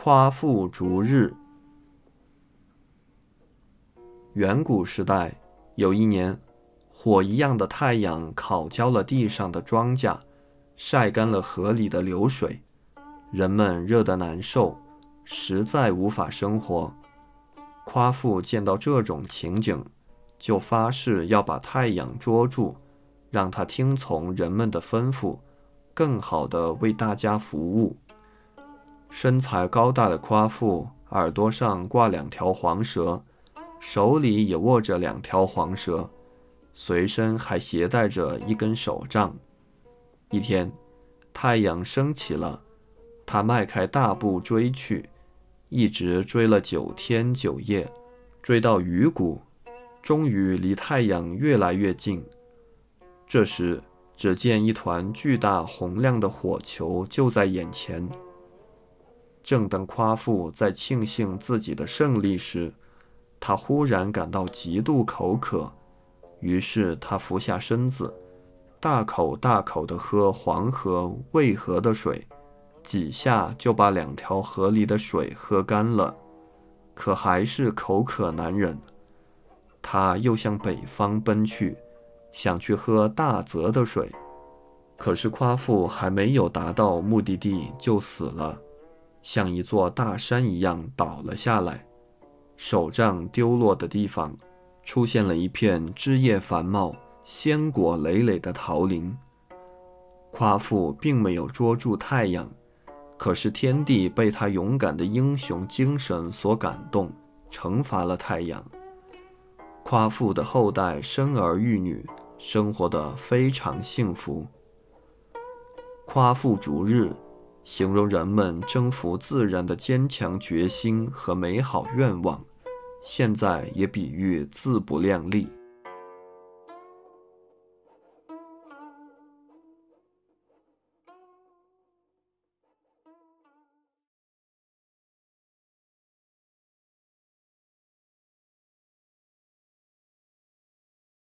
夸父逐日。远古时代，有一年，火一样的太阳烤焦了地上的庄稼，晒干了河里的流水，人们热得难受，实在无法生活。夸父见到这种情景，就发誓要把太阳捉住，让他听从人们的吩咐，更好地为大家服务。身材高大的夸父耳朵上挂两条黄蛇。手里也握着两条黄蛇，随身还携带着一根手杖。一天，太阳升起了，他迈开大步追去，一直追了九天九夜，追到鱼谷，终于离太阳越来越近。这时，只见一团巨大洪亮的火球就在眼前。正当夸父在庆幸自己的胜利时，他忽然感到极度口渴，于是他俯下身子，大口大口地喝黄河、渭河的水，几下就把两条河里的水喝干了，可还是口渴难忍。他又向北方奔去，想去喝大泽的水，可是夸父还没有达到目的地就死了，像一座大山一样倒了下来。手杖丢落的地方，出现了一片枝叶繁茂、鲜果累累的桃林。夸父并没有捉住太阳，可是天地被他勇敢的英雄精神所感动，惩罚了太阳。夸父的后代生儿育女，生活的非常幸福。夸父逐日，形容人们征服自然的坚强决心和美好愿望。现在也比喻自不量力。